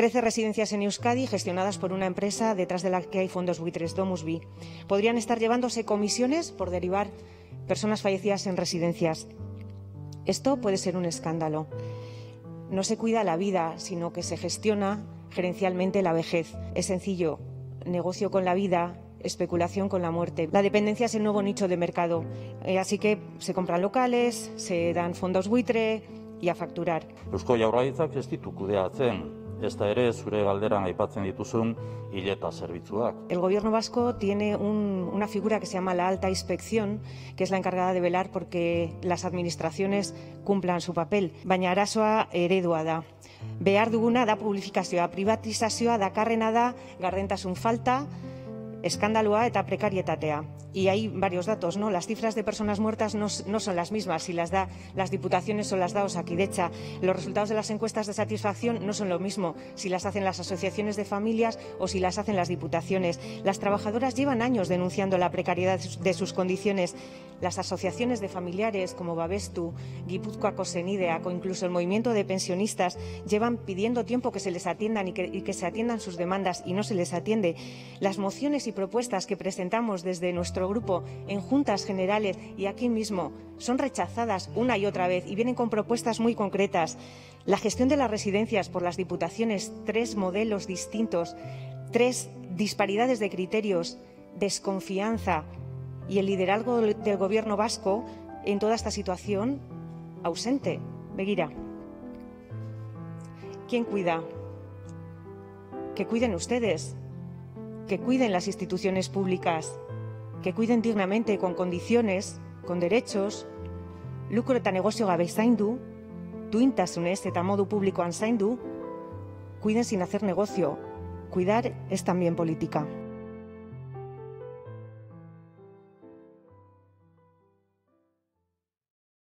13 residencias en Euskadi gestionadas por una empresa detrás de la que hay fondos buitres, Domusby. Podrían estar llevándose comisiones por derivar personas fallecidas en residencias. Esto puede ser un escándalo. No se cuida la vida, sino que se gestiona gerencialmente la vejez. Es sencillo, negocio con la vida, especulación con la muerte. La dependencia es el nuevo nicho de mercado, eh, así que se compran locales, se dan fondos buitre y a facturar. Eusko Jaurlaritzak ez ditu kudeatzen, ezta ere zure galderan aipatzen dituzun hileta zerbitzuak. El gobierno vasco tiene un- una figura que se llama la alta inspección, que es la encargada de velar porque las administraciones cumplan su papel. Baina arazoa eredua da. Behar duguna da publifikazioa, privatizazioa dakarrena da gardentasun falta, escandaloa eta prekarietatea. Y hay varios datos, ¿no? Las cifras de personas muertas no, no son las mismas si las da las diputaciones o las da Osakidecha. Los resultados de las encuestas de satisfacción no son lo mismo si las hacen las asociaciones de familias o si las hacen las diputaciones. Las trabajadoras llevan años denunciando la precariedad de sus- condiciones. Las asociaciones de familiares como Babestu, Guipúzcoa Senideak o incluso el movimiento de pensionistas llevan pidiendo tiempo que se les atiendan y que, y que se atiendan sus demandas y no se les atiende. Las mociones y propuestas que presentamos desde nuestro grupo en juntas generales y aquí mismo son rechazadas una y otra vez y vienen con propuestas muy concretas. La gestión de las residencias por las diputaciones, tres modelos distintos, tres disparidades de criterios, desconfianza y el liderazgo del del gobierno vasco en toda esta situación ausente. Begira. ¿Quién cuida? Que cuiden ustedes, que cuiden las instituciones públicas, que cuiden dignamente, con condiciones, con derechos, lukro eta negozio gabe zaindu, duintasunez eta modu publikoan zaindu, cuiden sin hacer negocio. Cuidar es también política.